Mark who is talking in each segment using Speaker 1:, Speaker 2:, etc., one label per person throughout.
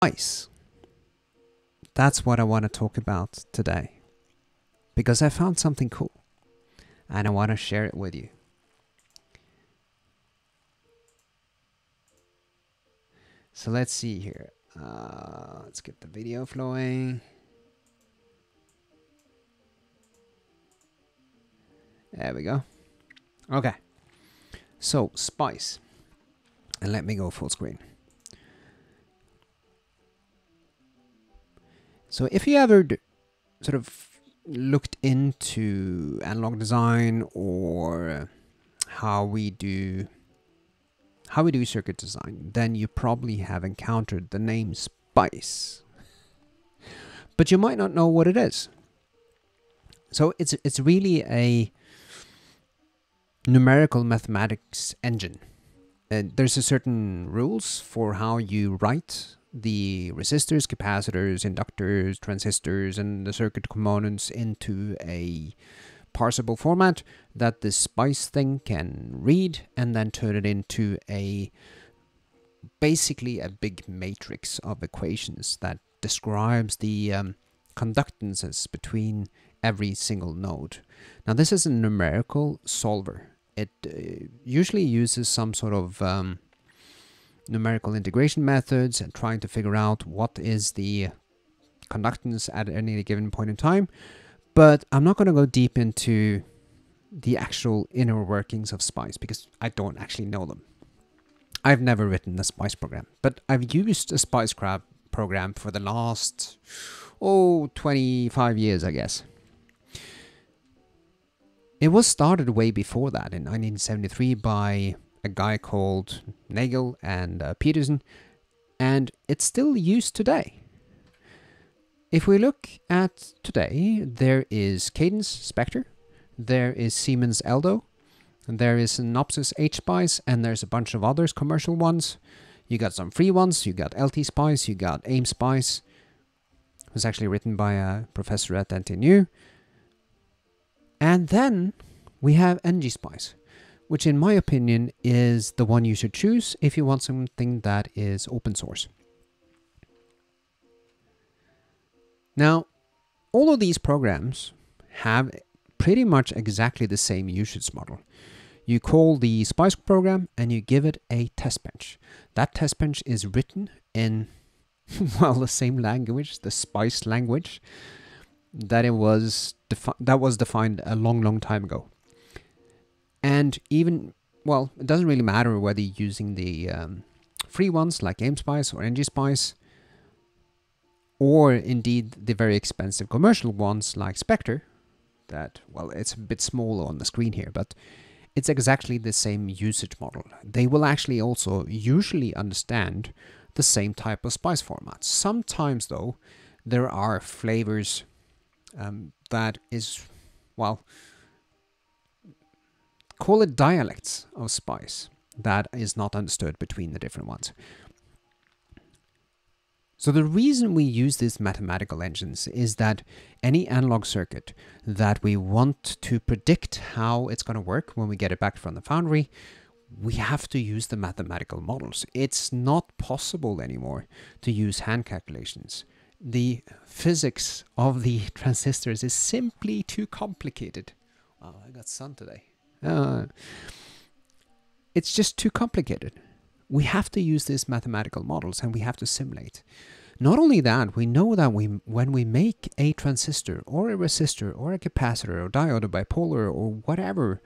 Speaker 1: Spice. That's what I want to talk about today. Because I found something cool and I want to share it with you. So let's see here. Uh, let's get the video flowing. There we go. Okay. So, spice. And let me go full screen. So, if you ever sort of looked into analog design or how we do how we do circuit design, then you probably have encountered the name SPICE. But you might not know what it is. So it's it's really a numerical mathematics engine. And there's a certain rules for how you write the resistors, capacitors, inductors, transistors, and the circuit components into a parsable format that the SPICE thing can read and then turn it into a basically a big matrix of equations that describes the um, conductances between every single node. Now this is a numerical solver. It uh, usually uses some sort of um, numerical integration methods and trying to figure out what is the conductance at any given point in time. But I'm not going to go deep into the actual inner workings of Spice because I don't actually know them. I've never written a Spice program, but I've used a Spice program for the last, oh, 25 years, I guess. It was started way before that in 1973 by a guy called Nagel and uh, Pederson, and it's still used today. If we look at today, there is Cadence Spectre, there is Siemens Eldo, there is Synopsys HSpice, and there's a bunch of others, commercial ones. You got some free ones, you got LT Spice, you got AIM Spice. It was actually written by a professor at NTNU. And then we have NG Spice, which in my opinion is the one you should choose if you want something that is open source. Now, all of these programs have pretty much exactly the same usage model. You call the Spice program and you give it a test bench. That test bench is written in, well, the same language, the Spice language, that it was that was defined a long, long time ago. And even, well, it doesn't really matter whether you're using the um, free ones like AimSpice or ngSpice, or indeed the very expensive commercial ones like Spectre, that, well, it's a bit smaller on the screen here, but it's exactly the same usage model. They will actually also usually understand the same type of spice format. Sometimes, though, there are flavors um, that is, well, call it dialects of spice that is not understood between the different ones. So the reason we use these mathematical engines is that any analog circuit that we want to predict how it's going to work when we get it back from the foundry, we have to use the mathematical models. It's not possible anymore to use hand calculations. The physics of the transistors is simply too complicated. Wow, I got sun today. Uh, it's just too complicated we have to use these mathematical models and we have to simulate. Not only that, we know that we, when we make a transistor or a resistor or a capacitor or diode or bipolar or whatever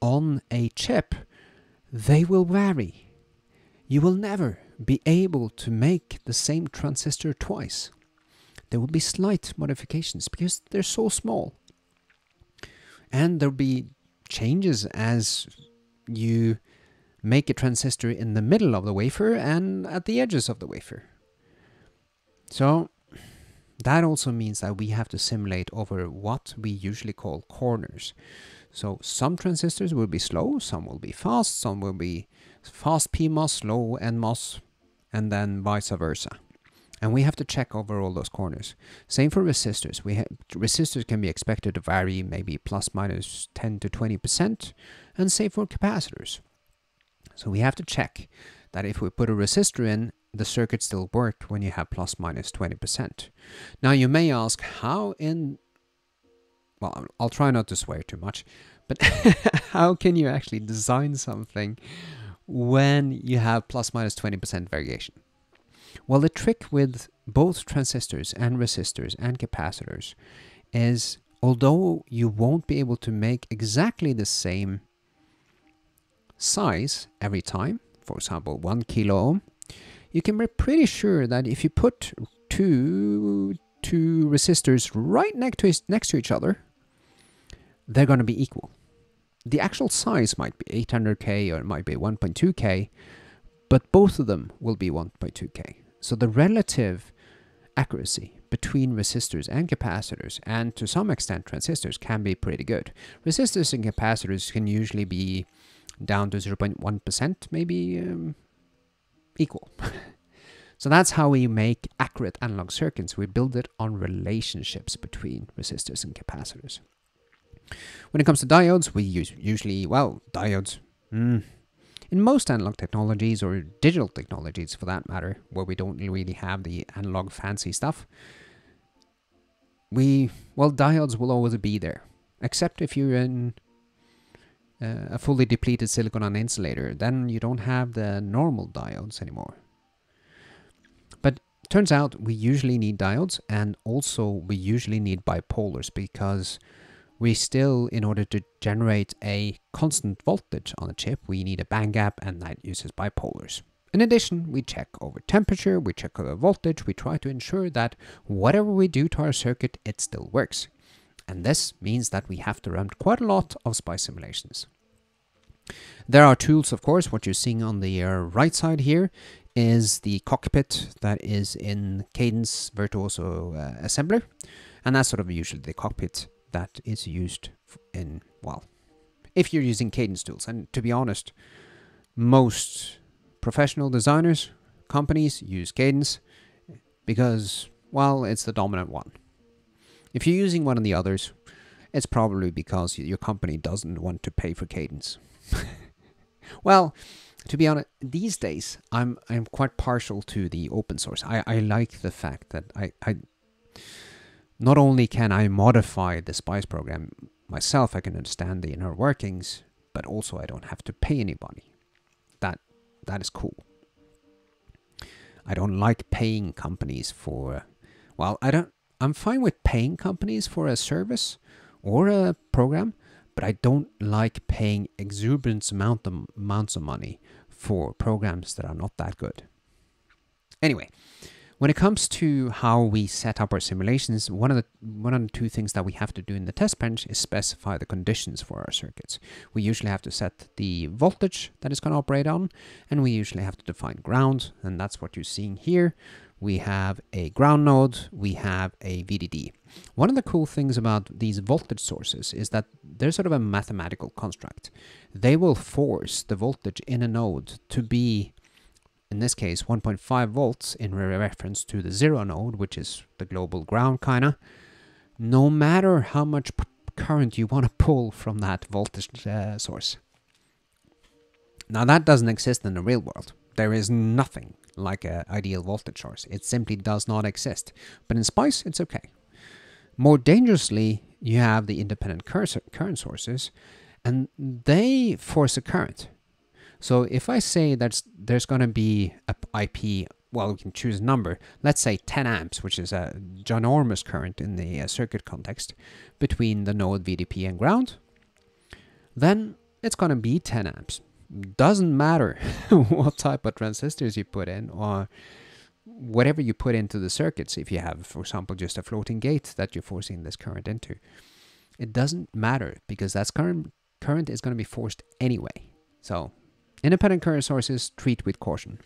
Speaker 1: on a chip, they will vary. You will never be able to make the same transistor twice. There will be slight modifications because they're so small. And there'll be changes as you make a transistor in the middle of the wafer and at the edges of the wafer. So that also means that we have to simulate over what we usually call corners. So some transistors will be slow, some will be fast, some will be fast PMOS, slow NMOS, and then vice versa. And we have to check over all those corners. Same for resistors. We resistors can be expected to vary maybe plus minus 10 to 20%, and same for capacitors. So we have to check that if we put a resistor in the circuit still work when you have plus minus 20%. Now you may ask how in well, I'll try not to swear too much, but how can you actually design something when you have plus minus 20% variation? Well, the trick with both transistors and resistors and capacitors is although you won't be able to make exactly the same size every time, for example, one kilo ohm, you can be pretty sure that if you put two two resistors right next to next to each other, they're going to be equal. The actual size might be 800k or it might be 1.2k, but both of them will be 1.2k. So the relative accuracy between resistors and capacitors, and to some extent transistors, can be pretty good. Resistors and capacitors can usually be down to 0.1%, maybe um, equal. so that's how we make accurate analog circuits. We build it on relationships between resistors and capacitors. When it comes to diodes, we use usually, well, diodes. Mm, in most analog technologies, or digital technologies for that matter, where we don't really have the analog fancy stuff, we, well, diodes will always be there. Except if you're in uh, a fully depleted silicon on insulator, then you don't have the normal diodes anymore. But turns out we usually need diodes and also we usually need bipolars because we still, in order to generate a constant voltage on a chip, we need a band gap and that uses bipolars. In addition, we check over temperature, we check over voltage, we try to ensure that whatever we do to our circuit, it still works. And this means that we have to run quite a lot of SPICE simulations. There are tools, of course. What you're seeing on the uh, right side here is the cockpit that is in Cadence Virtuoso uh, Assembler. And that's sort of usually the cockpit that is used in, well, if you're using Cadence tools. And to be honest, most professional designers, companies use Cadence because, well, it's the dominant one. If you're using one of the others, it's probably because your company doesn't want to pay for Cadence. well, to be honest, these days I'm I'm quite partial to the open source. I, I like the fact that I, I not only can I modify the Spice program myself, I can understand the inner workings, but also I don't have to pay anybody. That that is cool. I don't like paying companies for well, I don't I'm fine with paying companies for a service or a program, but I don't like paying exuberant amount of, amounts of money for programs that are not that good. Anyway, when it comes to how we set up our simulations, one of the one of the two things that we have to do in the test bench is specify the conditions for our circuits. We usually have to set the voltage that it's going to operate on, and we usually have to define ground, and that's what you're seeing here. We have a ground node, we have a VDD. One of the cool things about these voltage sources is that they're sort of a mathematical construct. They will force the voltage in a node to be in this case 1.5 volts in reference to the zero node, which is the global ground kinda, no matter how much current you want to pull from that voltage uh, source. Now that doesn't exist in the real world. There is nothing like an ideal voltage source. It simply does not exist. But in SPICE, it's okay. More dangerously, you have the independent current sources, and they force a current. So if I say that there's going to be a IP, well, we can choose a number, let's say 10 amps, which is a ginormous current in the uh, circuit context, between the node VDP and ground, then it's going to be 10 amps. Doesn't matter what type of transistors you put in or whatever you put into the circuits. If you have, for example, just a floating gate that you're forcing this current into, it doesn't matter because that current current is going to be forced anyway. So Independent current sources treat with caution.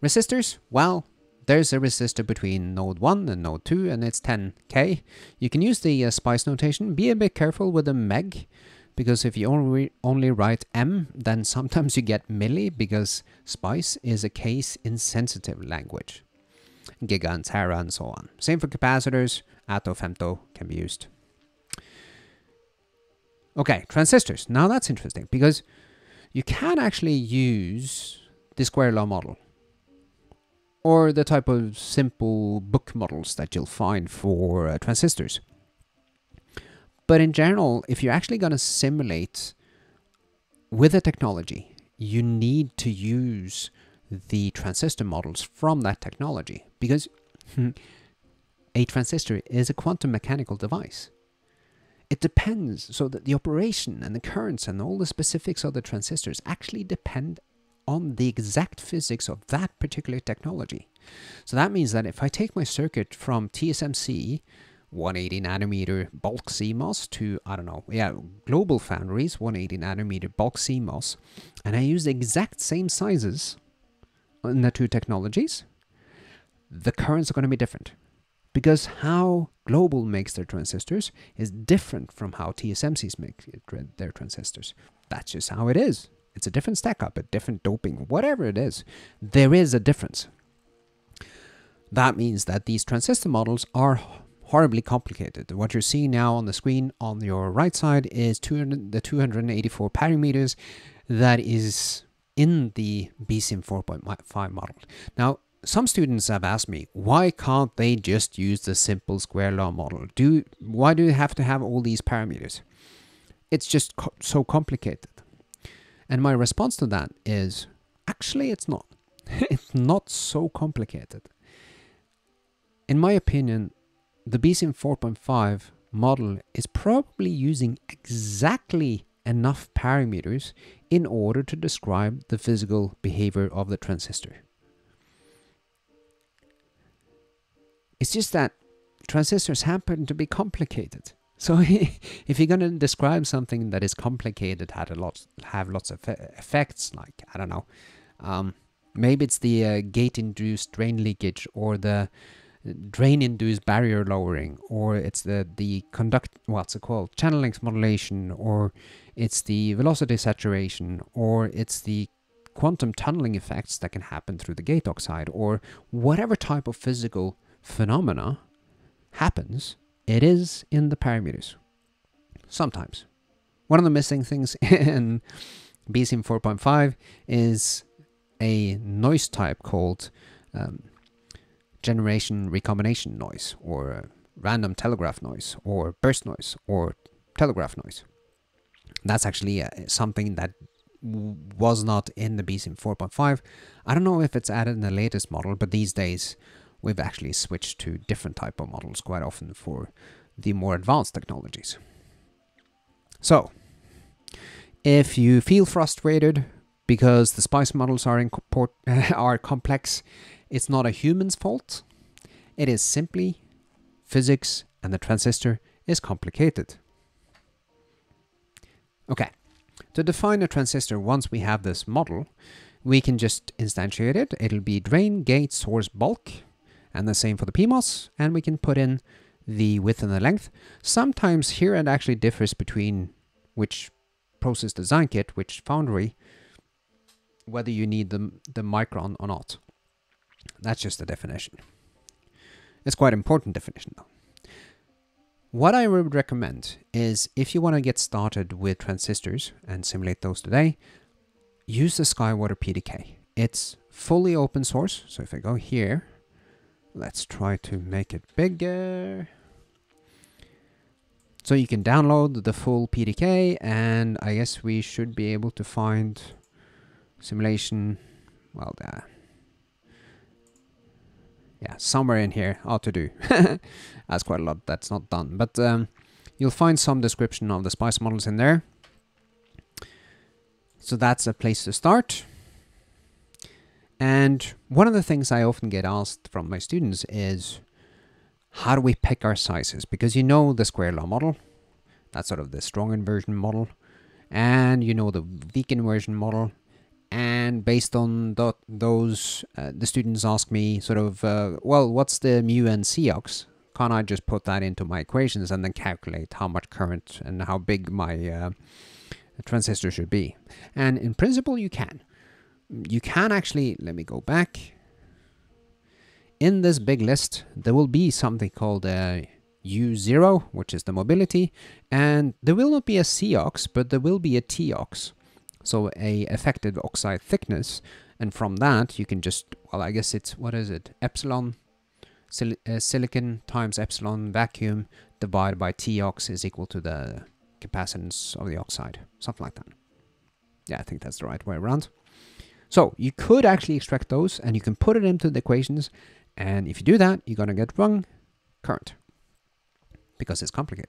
Speaker 1: Resistors, well, there's a resistor between node 1 and node 2 and it's 10k. You can use the uh, SPICE notation. Be a bit careful with the meg because if you only, only write M, then sometimes you get milli because SPICE is a case insensitive language. Giga and tera and so on. Same for capacitors, atto, femto can be used. Okay, transistors. Now that's interesting because you can actually use the square law model or the type of simple book models that you'll find for uh, transistors. But in general, if you're actually going to simulate with a technology, you need to use the transistor models from that technology because a transistor is a quantum mechanical device. It depends, so that the operation and the currents and all the specifics of the transistors actually depend on the exact physics of that particular technology. So that means that if I take my circuit from TSMC 180 nanometer bulk CMOS to, I don't know, yeah, Global Foundries 180 nanometer bulk CMOS, and I use the exact same sizes in the two technologies, the currents are going to be different. Because how Global makes their transistors is different from how TSMC's make their transistors. That's just how it is. It's a different stack up, a different doping, whatever it is. There is a difference. That means that these transistor models are horribly complicated. What you're seeing now on the screen on your right side is 200, the 284 parameters that is in the BSIM 4.5 model. Now, some students have asked me, why can't they just use the simple square law model? Do Why do you have to have all these parameters? It's just co so complicated. And my response to that is, actually it's not. it's not so complicated. In my opinion, the BSIM 4.5 model is probably using exactly enough parameters in order to describe the physical behavior of the transistor. It's just that transistors happen to be complicated. So if you're going to describe something that is complicated, had a lot, have lots of effects, like, I don't know, um, maybe it's the uh, gate-induced drain leakage or the drain-induced barrier lowering, or it's the the conduct what's it called channel length modulation, or it's the velocity saturation, or it's the quantum tunneling effects that can happen through the gate oxide, or whatever type of physical phenomena happens, it is in the parameters. Sometimes. One of the missing things in BSIM 4.5 is a noise type called um, generation recombination noise or random telegraph noise or burst noise or telegraph noise. That's actually uh, something that was not in the BSIM 4.5. I don't know if it's added in the latest model, but these days we've actually switched to different type of models quite often for the more advanced technologies. So, if you feel frustrated because the SPICE models are, are complex it's not a human's fault. It is simply physics and the transistor is complicated. Okay, to define a transistor once we have this model, we can just instantiate it. It'll be drain, gate, source, bulk, and the same for the PMOS, and we can put in the width and the length. Sometimes here it actually differs between which process design kit, which foundry, whether you need the, the micron or not. That's just a definition. It's quite important definition though. What I would recommend is if you want to get started with transistors and simulate those today, use the Skywater PDK. It's fully open source. So if I go here, let's try to make it bigger. So you can download the full PDK and I guess we should be able to find simulation, well, there yeah, somewhere in here ought to do. that's quite a lot that's not done. But um, you'll find some description of the SPICE models in there. So that's a place to start. And one of the things I often get asked from my students is, how do we pick our sizes? Because you know the square law model, that's sort of the strong inversion model, and you know the weak inversion model, and based on those, uh, the students ask me sort of, uh, well, what's the mu and Cox? Can't I just put that into my equations and then calculate how much current and how big my uh, transistor should be? And in principle, you can. You can actually, let me go back. In this big list, there will be something called a U0, which is the mobility, and there will not be a Cox, but there will be a Tox so a effective oxide thickness, And from that, you can just, well, I guess it's, what is it? Epsilon sil uh, silicon times epsilon vacuum divided by Tox is equal to the capacitance of the oxide. Something like that. Yeah, I think that's the right way around. So you could actually extract those and you can put it into the equations. And if you do that, you're going to get wrong current because it's complicated.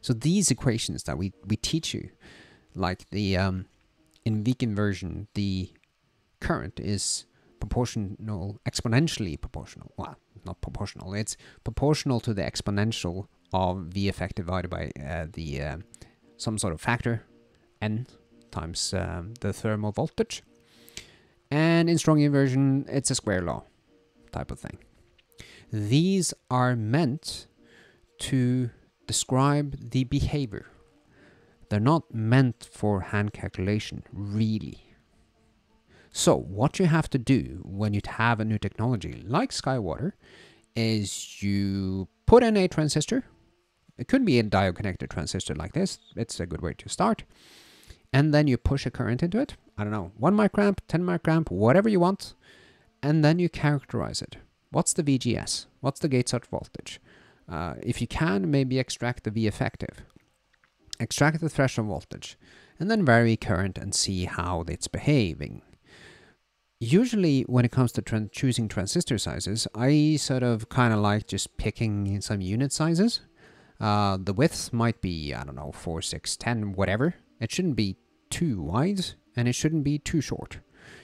Speaker 1: So these equations that we, we teach you, like the um, in weak inversion, the current is proportional, exponentially proportional. Well, not proportional. It's proportional to the exponential of V effective divided by uh, the uh, some sort of factor n times um, the thermal voltage. And in strong inversion, it's a square law type of thing. These are meant to describe the behavior. They're not meant for hand calculation, really. So what you have to do when you have a new technology like Skywater is you put in a transistor. It could be a diode connected transistor like this. It's a good way to start. And then you push a current into it. I don't know, 1 microamp, 10 microamp, whatever you want. And then you characterize it. What's the VGS? What's the gate source voltage? Uh, if you can, maybe extract the V effective. Extract the threshold voltage. And then vary current and see how it's behaving usually when it comes to choosing transistor sizes, I sort of kind of like just picking some unit sizes. Uh, the width might be, I don't know, 4, 6, 10, whatever. It shouldn't be too wide and it shouldn't be too short.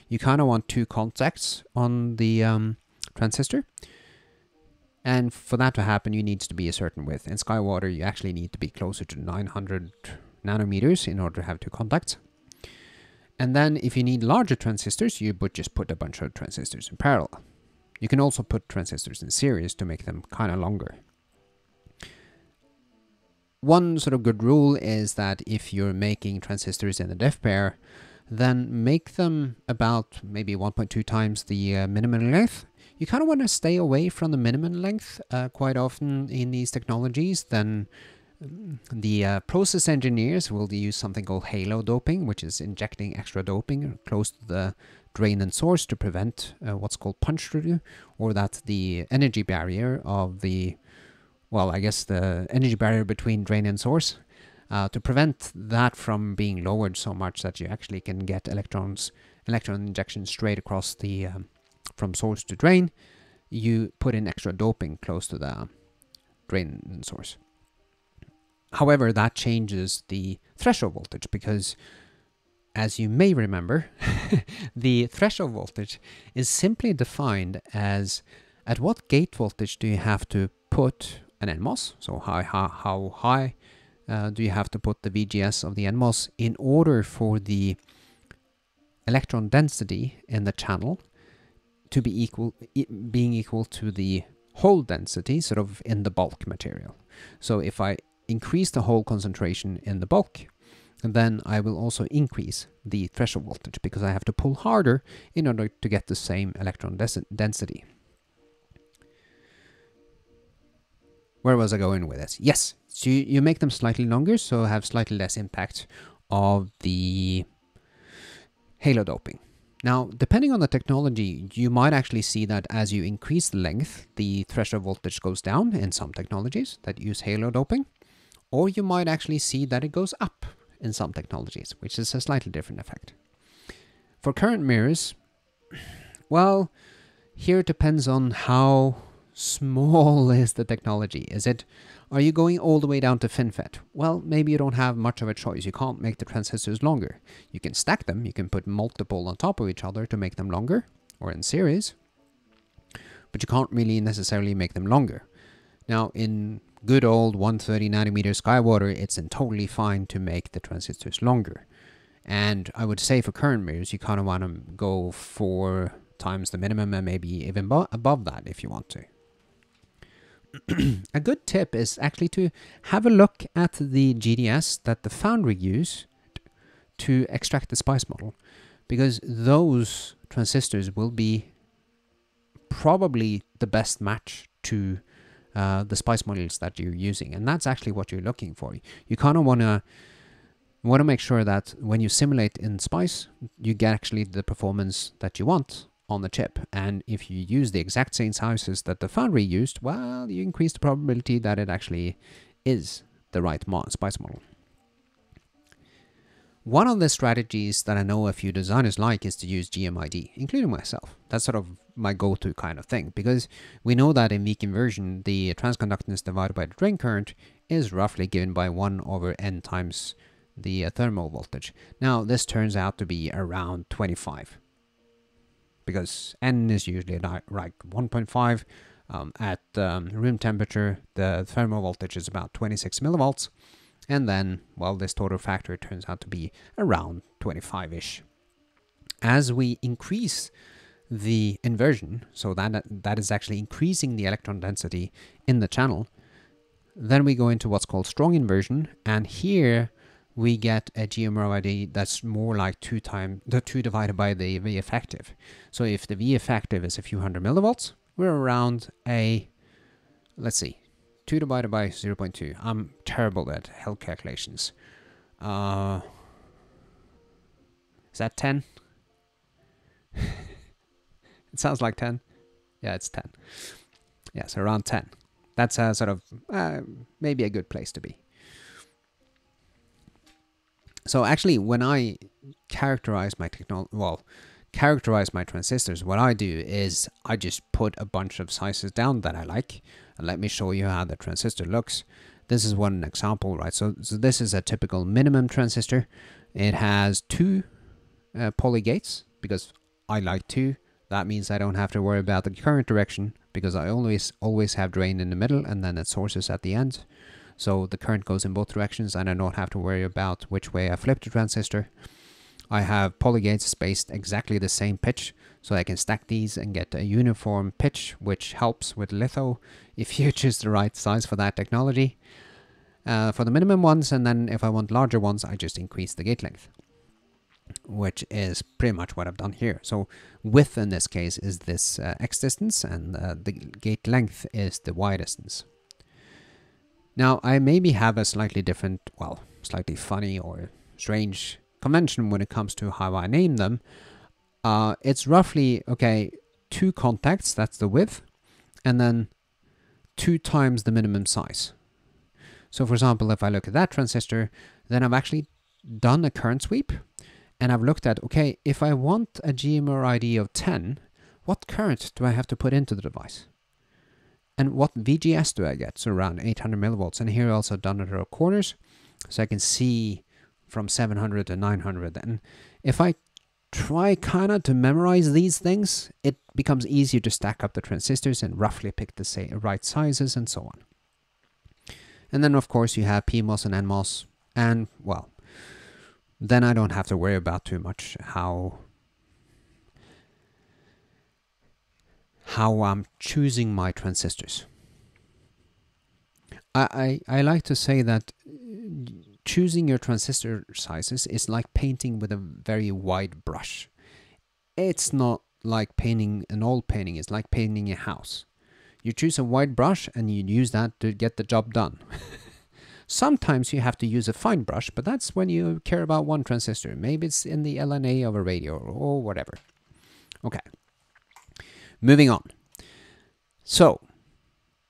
Speaker 1: You kind of want two contacts on the um, transistor. And for that to happen, you need to be a certain width. In Skywater, you actually need to be closer to 900 nanometers in order to have two contacts. And then if you need larger transistors, you would just put a bunch of transistors in parallel. You can also put transistors in series to make them kind of longer. One sort of good rule is that if you're making transistors in a diff pair, then make them about maybe 1.2 times the uh, minimum length. You kind of want to stay away from the minimum length uh, quite often in these technologies, then the uh, process engineers will use something called halo doping, which is injecting extra doping close to the drain and source to prevent uh, what's called punch through, or that the energy barrier of the, well, I guess the energy barrier between drain and source, uh, to prevent that from being lowered so much that you actually can get electrons, electron injection straight across the, um, from source to drain, you put in extra doping close to the drain and source. However, that changes the threshold voltage because, as you may remember, the threshold voltage is simply defined as at what gate voltage do you have to put an NMOS, so how, how, how high uh, do you have to put the VGS of the NMOS in order for the electron density in the channel to be equal, being equal to the hole density sort of in the bulk material. So if I increase the hole concentration in the bulk, then I will also increase the threshold voltage because I have to pull harder in order to get the same electron density. Where was I going with this? Yes, so you, you make them slightly longer, so have slightly less impact of the halo doping. Now, depending on the technology, you might actually see that as you increase the length, the threshold voltage goes down in some technologies that use halo doping. Or you might actually see that it goes up in some technologies, which is a slightly different effect. For current mirrors, well, here it depends on how small is the technology. Is it, are you going all the way down to FinFET? Well, maybe you don't have much of a choice. You can't make the transistors longer. You can stack them. You can put multiple on top of each other to make them longer, or in series. But you can't really necessarily make them longer. Now, in good old 130 nanometer Skywater, it's totally fine to make the transistors longer. And I would say for current mirrors, you kind of want to go four times the minimum and maybe even above that if you want to. a good tip is actually to have a look at the GDS that the foundry used to extract the SPICE model, because those transistors will be probably the best match to uh, the SPICE models that you're using. And that's actually what you're looking for. You kind of want to want to make sure that when you simulate in Spice, you get actually the performance that you want on the chip. And if you use the exact same sizes that the foundry used, well, you increase the probability that it actually is the right Spice model. One of the strategies that I know a few designers like is to use GMID, including myself. That's sort of my go-to kind of thing, because we know that in weak inversion, the transconductance divided by the drain current is roughly given by 1 over n times the uh, thermal voltage. Now, this turns out to be around 25, because n is usually like 1.5. Um, at um, room temperature, the thermal voltage is about 26 millivolts, and then, well, this total factor turns out to be around 25-ish. As we increase the inversion, so that, that is actually increasing the electron density in the channel, then we go into what's called strong inversion, and here we get a gm/Id that's more like 2 times the 2 divided by the V effective. So if the V effective is a few hundred millivolts, we're around a, let's see, 2 divided by 0 0.2. I'm terrible at health calculations. Uh, is that 10? it sounds like 10. Yeah, it's 10. Yes, around 10. That's a sort of uh, maybe a good place to be. So actually, when I characterize my technology, well, characterize my transistors, what I do is I just put a bunch of sizes down that I like and let me show you how the transistor looks. This is one example, right? So, so this is a typical minimum transistor. It has two uh, poly gates because I like two. That means I don't have to worry about the current direction because I always always have drain in the middle and then it sources at the end. So the current goes in both directions and I don't have to worry about which way I flip the transistor. I have poly gates spaced exactly the same pitch so I can stack these and get a uniform pitch which helps with litho if you choose the right size for that technology. Uh, for the minimum ones and then if I want larger ones I just increase the gate length which is pretty much what I've done here. So width in this case is this uh, x distance and uh, the gate length is the y distance. Now I maybe have a slightly different, well, slightly funny or strange convention when it comes to how I name them. Uh, it's roughly, okay, two contacts, that's the width, and then two times the minimum size. So for example, if I look at that transistor, then I've actually done a current sweep, and I've looked at, okay, if I want a gm/Id of 10, what current do I have to put into the device? And what VGS do I get? So around 800 millivolts. And here also done at corners, so I can see from 700 to 900. And if I try kind of to memorize these things, it becomes easier to stack up the transistors and roughly pick the say, right sizes and so on. And then, of course, you have PMOS and NMOS. And, well, then I don't have to worry about too much how how I'm choosing my transistors. I, I, I like to say that uh, choosing your transistor sizes is like painting with a very wide brush. It's not like painting an old painting, it's like painting a house. You choose a wide brush and you use that to get the job done. Sometimes you have to use a fine brush, but that's when you care about one transistor. Maybe it's in the LNA of a radio or whatever. Okay. Moving on. So,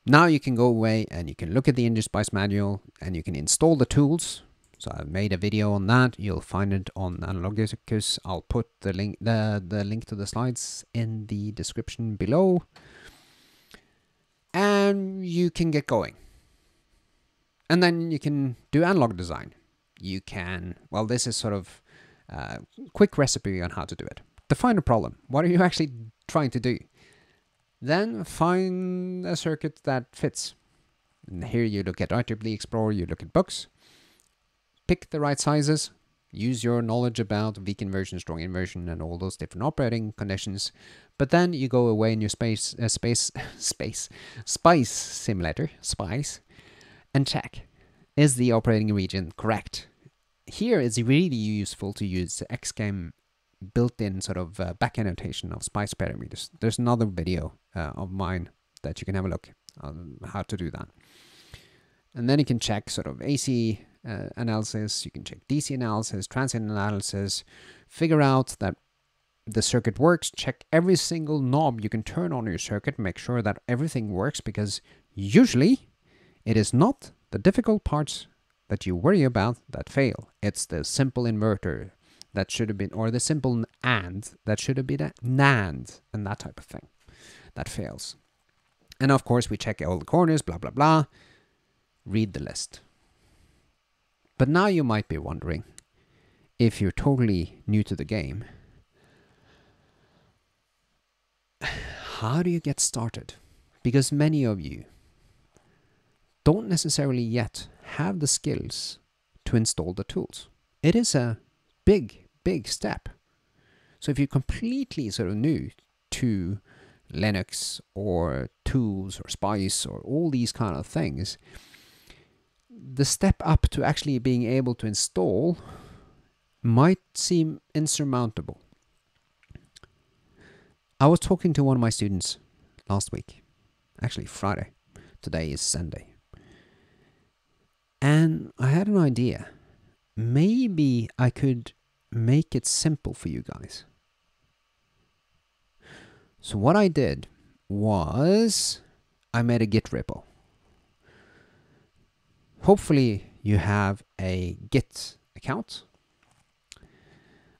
Speaker 1: now you can go away and you can look at the Spice manual and you can install the tools so I've made a video on that. You'll find it on Analogicus. I'll put the link the, the link to the slides in the description below. And you can get going. And then you can do analog design. You can, well, this is sort of a quick recipe on how to do it. Define a problem. What are you actually trying to do? Then find a circuit that fits. And here you look at IEEE Xplore, you look at books, pick the right sizes, use your knowledge about weak inversion, strong inversion, and all those different operating conditions. But then you go away in your space, uh, space, space, spice simulator, spice, and check is the operating region correct. Here it's really useful to use Xschem built-in sort of uh, backend notation of spice parameters. There's another video uh, of mine that you can have a look on how to do that. And then you can check sort of AC uh, analysis, you can check DC analysis, transient analysis, figure out that the circuit works, check every single knob you can turn on your circuit, make sure that everything works because usually it is not the difficult parts that you worry about that fail. It's the simple inverter that should have been, or the simple AND that should have been a NAND and that type of thing that fails. And of course, we check all the corners, blah, blah, blah. Read the list. But now you might be wondering if you're totally new to the game, how do you get started? Because many of you don't necessarily yet have the skills to install the tools. It is a big, big step. So if you're completely sort of new to Linux or tools or Spice or all these kind of things, the step up to actually being able to install might seem insurmountable. I was talking to one of my students last week, actually Friday. Today is Sunday. And I had an idea. Maybe I could make it simple for you guys. So what I did was I made a Git repo. Hopefully you have a Git account.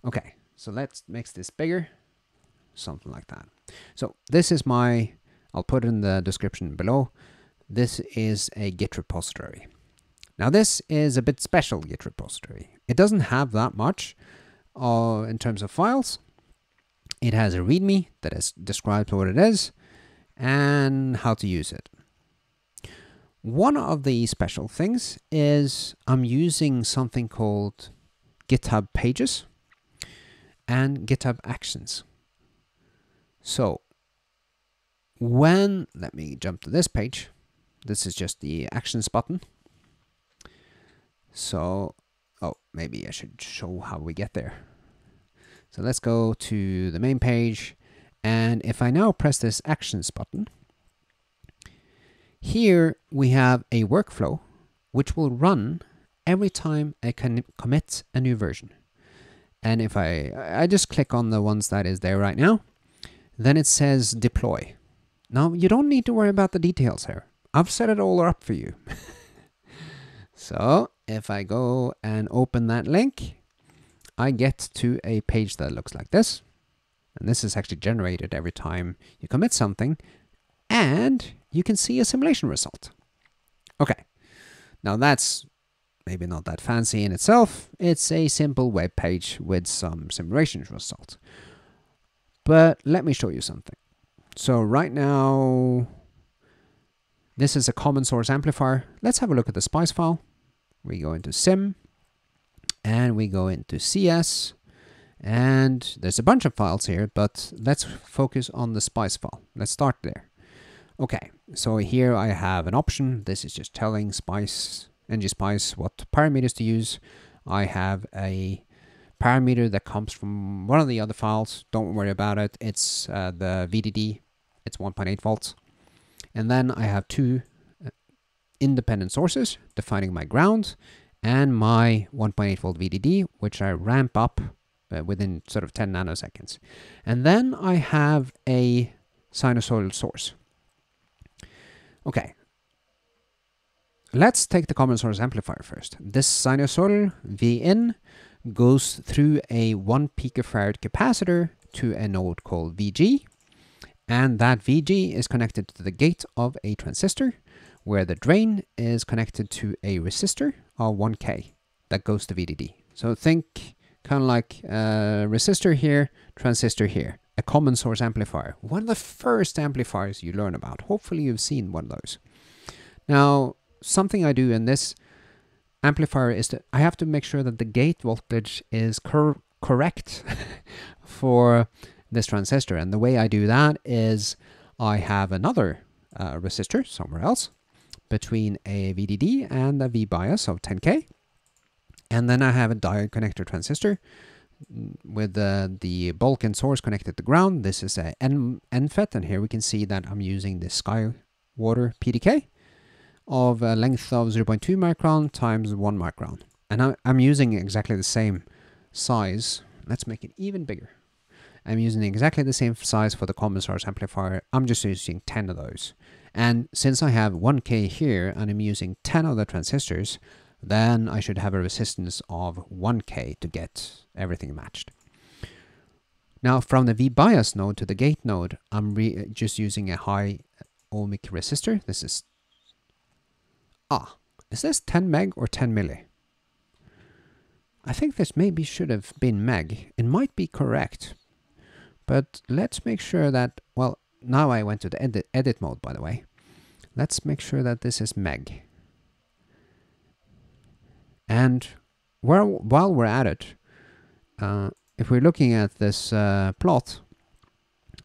Speaker 1: Okay, so let's make this bigger. Something like that. So this is my, I'll put in the description below. This is a Git repository. Now this is a bit special Git repository. It doesn't have that much uh, in terms of files. It has a README that is describes what it is and how to use it. One of the special things is I'm using something called GitHub Pages and GitHub Actions. So when, let me jump to this page. This is just the Actions button. So, maybe I should show how we get there. So let's go to the main page. And if I now press this Actions button, here we have a workflow which will run every time I can commit a new version. And if I, I just click on the ones that is there right now, then it says deploy. Now, you don't need to worry about the details here. I've set it all up for you. so if I go and open that link, I get to a page that looks like this. And this is actually generated every time you commit something. And you can see a simulation result. Okay, now that's maybe not that fancy in itself. It's a simple web page with some simulation result. But let me show you something. So right now, this is a common source amplifier. Let's have a look at the SPICE file we go into sim and we go into CS and there's a bunch of files here but let's focus on the spice file. Let's start there. Okay so here I have an option. This is just telling spice ngSpice what parameters to use. I have a parameter that comes from one of the other files. Don't worry about it. It's uh, the VDD it's 1.8 volts. And then I have two independent sources, defining my ground, and my 1.8 volt VDD, which I ramp up uh, within sort of 10 nanoseconds. And then I have a sinusoidal source. Okay. Let's take the common source amplifier first. This sinusoidal Vin goes through a 1 picofarad capacitor to a node called VG. And that VG is connected to the gate of a transistor where the drain is connected to a resistor of 1K that goes to VDD. So think kind of like a resistor here, transistor here, a common source amplifier. One of the first amplifiers you learn about. Hopefully you've seen one of those. Now, something I do in this amplifier is that I have to make sure that the gate voltage is cor correct for this transistor. And the way I do that is I have another uh, resistor somewhere else between a VDD and a V-bias of 10K. And then I have a diode connector transistor with the, the bulk and source connected to ground. This is a N, NFET, and here we can see that I'm using the Skywater PDK of a length of 0.2 micron times 1 micron. And I, I'm using exactly the same size. Let's make it even bigger. I'm using exactly the same size for the common source amplifier. I'm just using 10 of those. And since I have 1K here and I'm using 10 of the transistors, then I should have a resistance of 1K to get everything matched. Now from the V-bias node to the gate node, I'm just using a high ohmic resistor. This is, ah, is this 10 meg or 10 milli? I think this maybe should have been meg. It might be correct, but let's make sure that, well, now I went to the edit, edit mode, by the way. Let's make sure that this is meg. And while, while we're at it, uh, if we're looking at this uh, plot,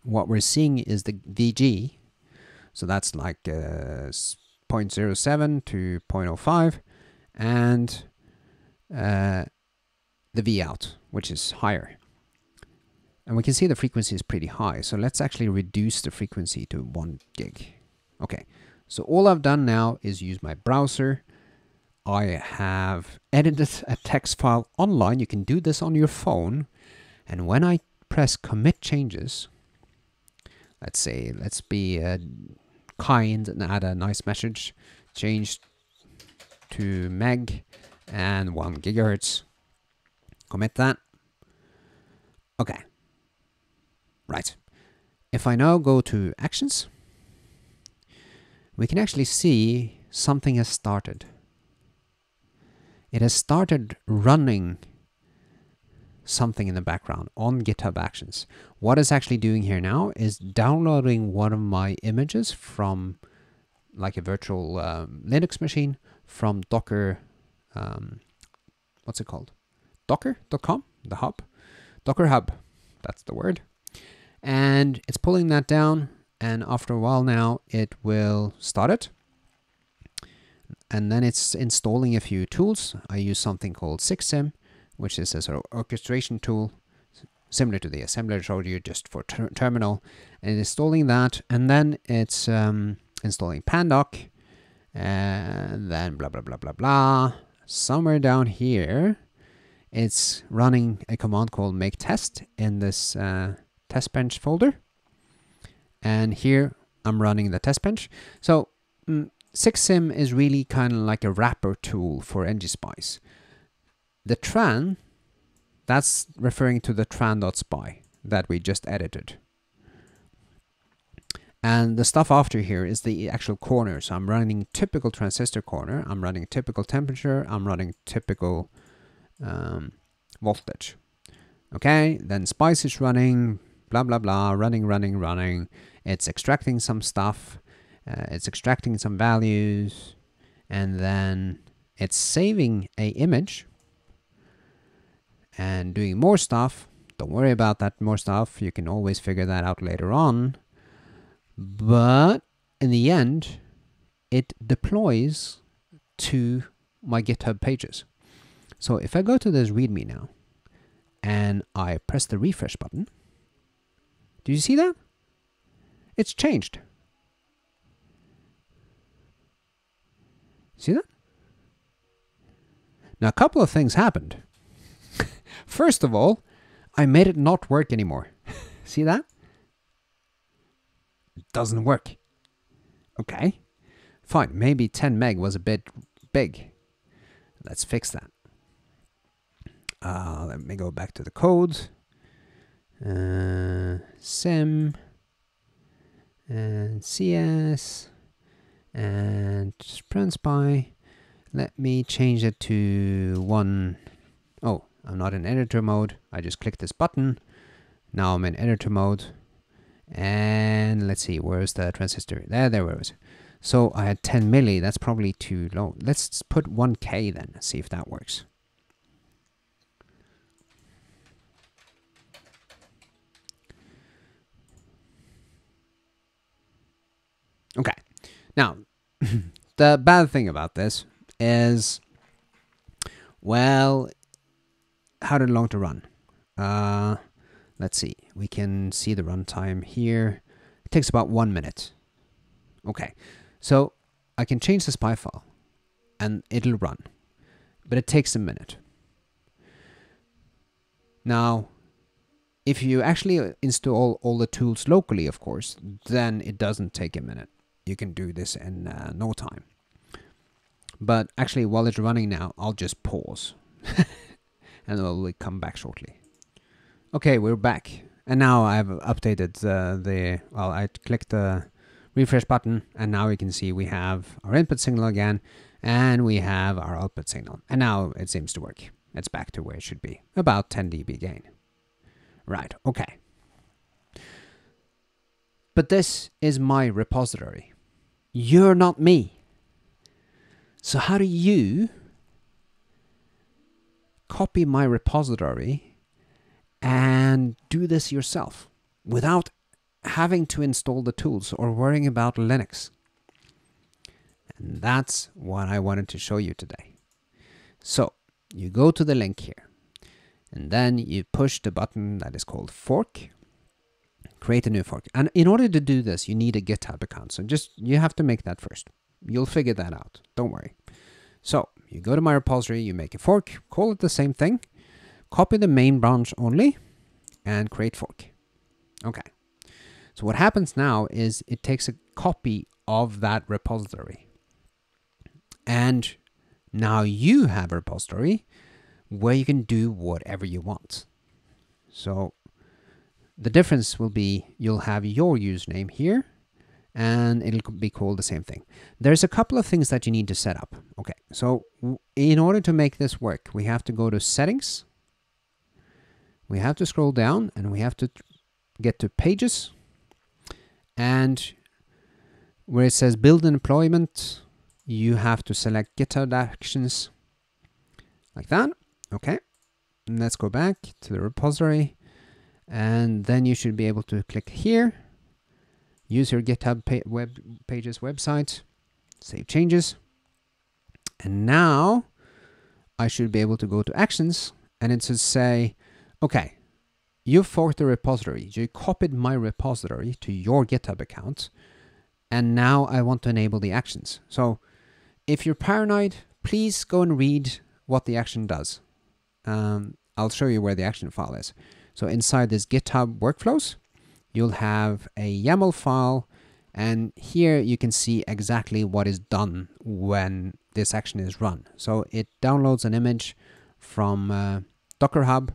Speaker 1: what we're seeing is the VG. So that's like uh, 0.07 to 0.05 and uh, the V out, which is higher. And we can see the frequency is pretty high. So let's actually reduce the frequency to 1 gig. Okay, so all I've done now is use my browser. I have edited a text file online. You can do this on your phone. And when I press commit changes, let's say, let's be uh, kind and add a nice message, change to meg and 1 gigahertz. Commit that. Okay. Right. If I now go to actions, we can actually see something has started. It has started running something in the background on GitHub Actions. What it's actually doing here now is downloading one of my images from like a virtual um, Linux machine from Docker, um, what's it called? Docker.com, the hub. Docker Hub, that's the word. And it's pulling that down and after a while now it will start it. And then it's installing a few tools. I use something called cicsim which is a sort of orchestration tool similar to the assembler I showed you just for ter terminal and installing that. And then it's um, installing pandoc and then blah blah blah blah blah. Somewhere down here it's running a command called make test in this uh, test bench folder and here I'm running the test bench so mm, cicsim is really kind of like a wrapper tool for ngSpice the tran, that's referring to the tran.spi that we just edited. And the stuff after here is the actual corner. So I'm running typical transistor corner. I'm running typical temperature. I'm running typical um, voltage. Okay, then Spice is running, blah, blah, blah, running, running, running. It's extracting some stuff. Uh, it's extracting some values. And then it's saving a image and doing more stuff. Don't worry about that more stuff. You can always figure that out later on. But in the end, it deploys to my GitHub pages. So if I go to this README now and I press the refresh button, do you see that? It's changed. See that? Now, a couple of things happened. First of all, I made it not work anymore. See that? It doesn't work. Okay. Fine, maybe 10 meg was a bit big. Let's fix that. Uh, let me go back to the code. Uh, sim and cs and SprintSpy. Let me change it to one. Oh, I'm not in editor mode. I just click this button. Now I'm in editor mode. And let's see, where's the transistor? There, there it was. So I had 10 milli, that's probably too low. Let's put 1K then, see if that works. Okay, now, the bad thing about this is, well, how did long to run? Uh, let's see. We can see the runtime here. It takes about one minute. Okay, so I can change the SPI file and it'll run, but it takes a minute. Now, if you actually install all the tools locally, of course, then it doesn't take a minute. You can do this in uh, no time. But actually, while it's running now, I'll just pause. and we'll come back shortly. Okay, we're back. And now I've updated uh, the, well, I clicked the refresh button and now we can see we have our input signal again and we have our output signal. And now it seems to work. It's back to where it should be, about 10 dB gain. Right, okay. But this is my repository. You're not me. So how do you copy my repository and do this yourself without having to install the tools or worrying about Linux. And that's what I wanted to show you today. So you go to the link here and then you push the button that is called fork create a new fork. And in order to do this you need a github account. So just you have to make that first. You'll figure that out. Don't worry. So you go to my repository you make a fork call it the same thing copy the main branch only and create fork. Okay. So what happens now is it takes a copy of that repository. And now you have a repository where you can do whatever you want. So the difference will be you'll have your username here and it'll be called the same thing. There's a couple of things that you need to set up. Okay, so in order to make this work, we have to go to settings. We have to scroll down and we have to get to pages and where it says build an deployment, you have to select GitHub Actions like that. Okay. And let's go back to the repository. And then you should be able to click here. Use your GitHub pa web pages website. Save changes. And now I should be able to go to actions and it should say, okay, you forked the repository. You copied my repository to your GitHub account. And now I want to enable the actions. So if you're paranoid, please go and read what the action does. Um, I'll show you where the action file is. So inside this GitHub workflows, you'll have a YAML file. And here you can see exactly what is done when this action is run. So it downloads an image from uh, Docker Hub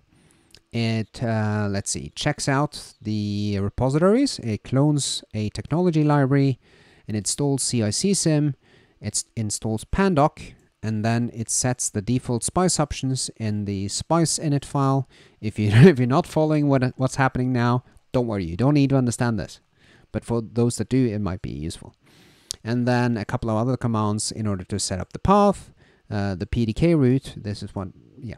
Speaker 1: it, uh, let's see, checks out the repositories, it clones a technology library, it installs cicsim, it installs Pandoc, and then it sets the default spice options in the spice init file. If you if you're not following what what's happening now, don't worry, you don't need to understand this. But for those that do, it might be useful. And then a couple of other commands in order to set up the path, uh, the PDK route. This is one, yeah.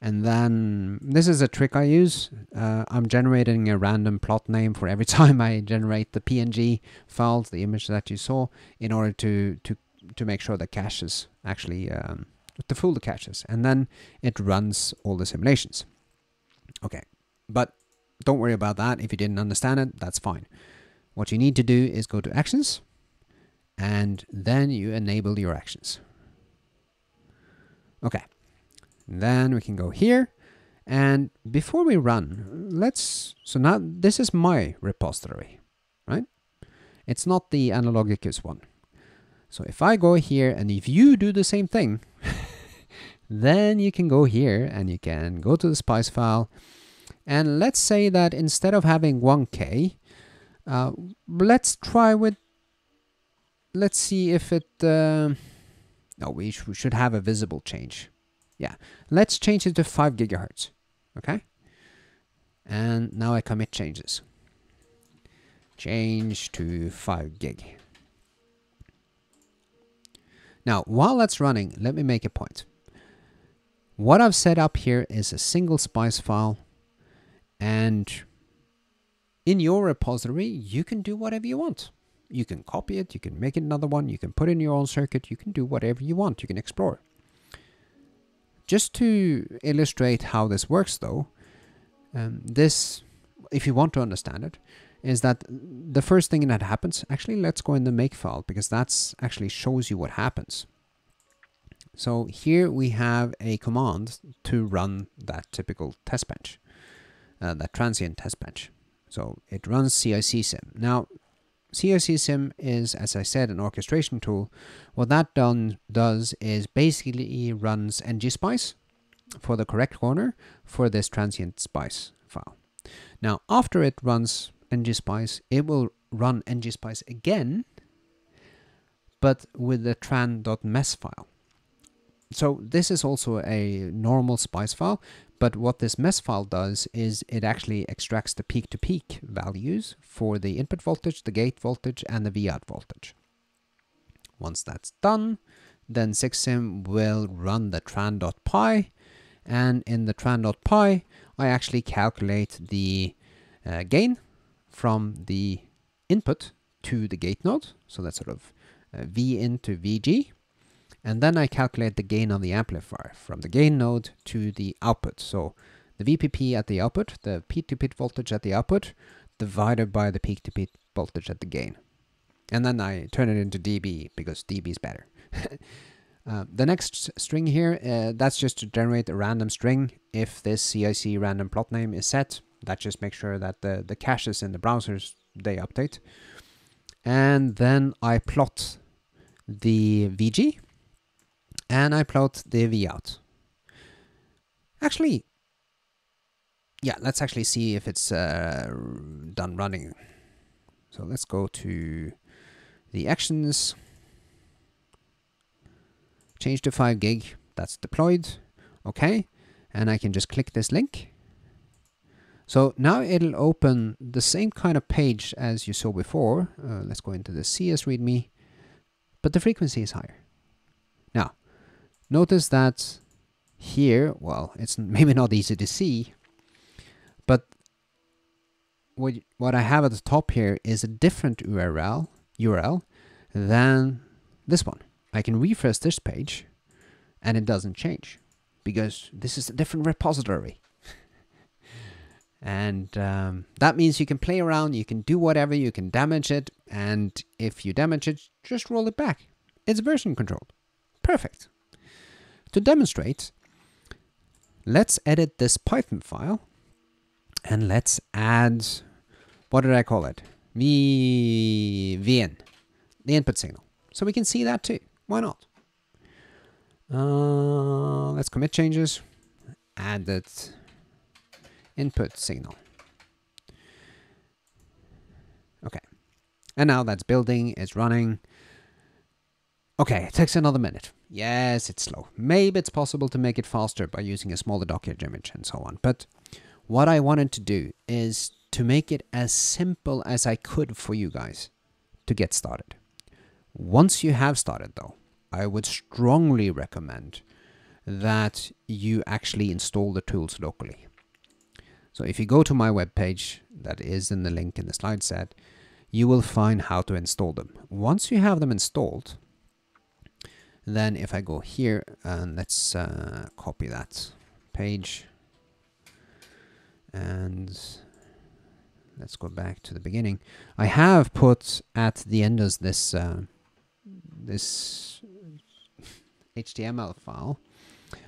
Speaker 1: And then this is a trick I use. Uh, I'm generating a random plot name for every time I generate the PNG files, the image that you saw, in order to to to make sure the caches actually um, to fool the caches, and then it runs all the simulations. Okay, but don't worry about that. If you didn't understand it, that's fine. What you need to do is go to actions, and then you enable your actions. Okay. Then we can go here. And before we run, let's, so now this is my repository, right? It's not the Analogicus one. So if I go here and if you do the same thing, then you can go here and you can go to the spice file. And let's say that instead of having 1K, uh, let's try with, let's see if it, uh, no, we, sh we should have a visible change. Yeah, let's change it to 5 gigahertz. Okay? And now I commit changes. Change to 5 gig. Now, while that's running, let me make a point. What I've set up here is a single spice file and in your repository, you can do whatever you want. You can copy it, you can make another one, you can put in your own circuit, you can do whatever you want, you can explore. Just to illustrate how this works though, um, this, if you want to understand it, is that the first thing that happens, actually let's go in the make file because that's actually shows you what happens. So here we have a command to run that typical test bench, uh, that transient test bench. So it runs CIC sim. Now, CIC sim is, as I said, an orchestration tool. What that done, does is basically runs ngSpice for the correct corner for this transient spice file. Now, after it runs ngSpice, it will run ngSpice again, but with the tran.mes file. So this is also a normal spice file, but what this mes file does is it actually extracts the peak-to-peak -peak values for the input voltage, the gate voltage, and the Vout voltage. Once that's done, then cicsim will run the tran.py, and in the tran.py, I actually calculate the uh, gain from the input to the gate node, so that's sort of uh, V into VG, and then I calculate the gain on the amplifier from the gain node to the output. So the VPP at the output, the peak-to-peak voltage at the output, divided by the peak-to-peak voltage at the gain. And then I turn it into dB because dB is better. uh, the next string here, uh, that's just to generate a random string. If this CIC random plot name is set, that just makes sure that the, the caches in the browsers, they update. And then I plot the VG and I plot the Vout. Actually, yeah, let's actually see if it's uh, done running. So let's go to the actions, change to 5 gig, that's deployed, okay, and I can just click this link. So now it'll open the same kind of page as you saw before. Uh, let's go into the CS README, but the frequency is higher. Now, Notice that here, well, it's maybe not easy to see, but what, what I have at the top here is a different URL, URL than this one. I can refresh this page and it doesn't change because this is a different repository. And um, that means you can play around, you can do whatever, you can damage it, and if you damage it, just roll it back. It's version controlled. Perfect. To demonstrate, let's edit this Python file and let's add, what did I call it? V, VN, the input signal. So we can see that too. Why not? Uh, let's commit changes, add that input signal. Okay. And now that's building, it's running. Okay, it takes another minute. Yes, it's slow. Maybe it's possible to make it faster by using a smaller Docker image and so on. But what I wanted to do is to make it as simple as I could for you guys to get started. Once you have started though, I would strongly recommend that you actually install the tools locally. So if you go to my webpage, that is in the link in the slide set, you will find how to install them. Once you have them installed, then if I go here and let's uh, copy that page and let's go back to the beginning. I have put at the end of this uh, this HTML file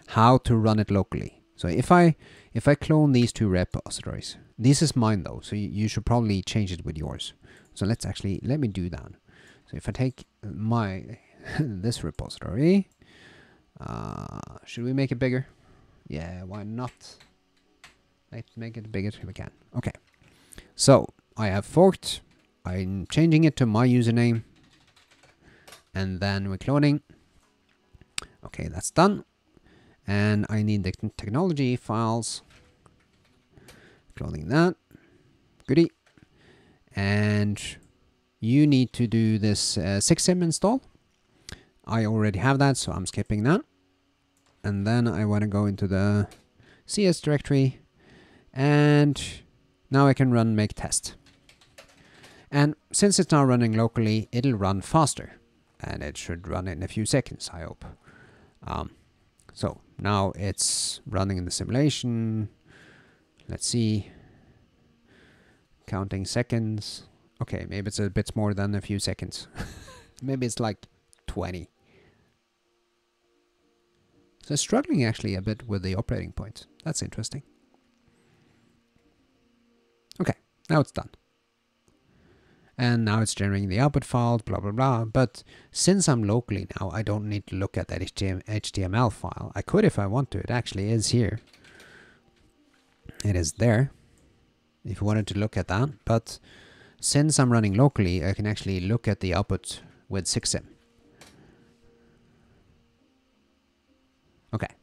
Speaker 1: how to run it locally. So if I if I clone these two repositories, this is mine though, so you, you should probably change it with yours. So let's actually let me do that. So if I take my this repository. Uh, should we make it bigger? Yeah, why not? Let's make it bigger if we can. Okay. So, I have forked. I'm changing it to my username. And then we're cloning. Okay, that's done. And I need the technology files. Cloning that. Goody. And you need to do this uh, cicsim install. I already have that, so I'm skipping that. And then I want to go into the CS directory and now I can run make test. And since it's now running locally, it'll run faster and it should run in a few seconds, I hope. Um, so now it's running in the simulation. Let's see. Counting seconds. Okay, maybe it's a bit more than a few seconds. maybe it's like 20. So struggling actually a bit with the operating point. That's interesting. Okay, now it's done. And now it's generating the output file, blah, blah, blah. But since I'm locally now, I don't need to look at that HTML file. I could if I want to. It actually is here. It is there if you wanted to look at that. But since I'm running locally, I can actually look at the output with cicsim. Okay.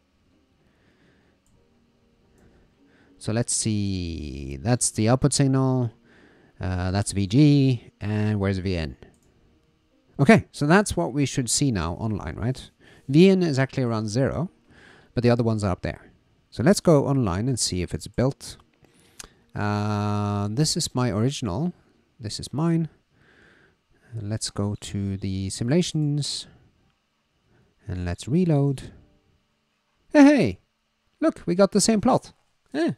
Speaker 1: So let's see. That's the output signal. Uh, that's VG. And where's VN? Okay, so that's what we should see now online, right? VN is actually around zero, but the other ones are up there. So let's go online and see if it's built. Uh, this is my original. This is mine. Let's go to the simulations and let's reload. Hey, hey, look, we got the same plot. Right?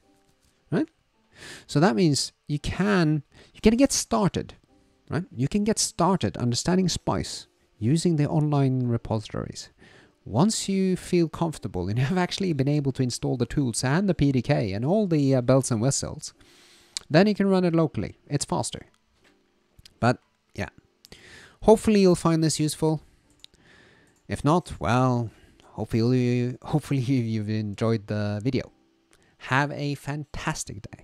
Speaker 1: So that means you can, you can get started, right? You can get started understanding Spice using the online repositories. Once you feel comfortable and you have actually been able to install the tools and the PDK and all the uh, bells and whistles, then you can run it locally. It's faster. But yeah, hopefully you'll find this useful. If not, well, hopefully, hopefully you've enjoyed the video. Have a fantastic day.